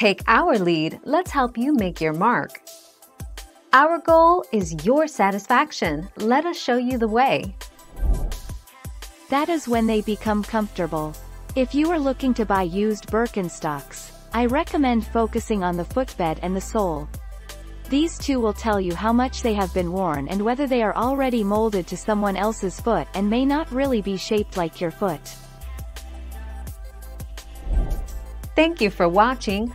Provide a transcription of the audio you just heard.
Take our lead, let's help you make your mark. Our goal is your satisfaction. Let us show you the way. That is when they become comfortable. If you are looking to buy used Birkenstocks, I recommend focusing on the footbed and the sole. These two will tell you how much they have been worn and whether they are already molded to someone else's foot and may not really be shaped like your foot. Thank you for watching.